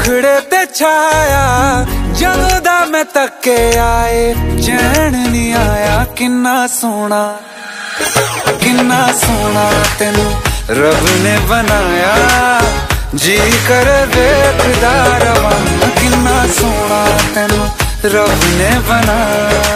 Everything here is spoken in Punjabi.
ਮੁਖੜੇ ਤੇ ਛਾਇਆ, ਜਦੋਂ ਦਾ ਮੈਂ ਤੱਕੇ ਆਏ, ਚੈਨ ਨਹੀਂ ਆਇਆ, ਕਿੰਨਾ ਸੋਹਣਾ ਕਿੰਨਾ ਸੋਹਣਾ ਤੈਨੂੰ ਰੱਬ ਨੇ ਬਣਾਇਆ। ਜੀ ਕਰ ਵੇਖਦਾ ਰਵਾਂ, ਕਿੰਨਾ ਸੋਹਣਾ ਤੈਨੂੰ ਰੱਬ ਨੇ ਬਣਾਇਆ।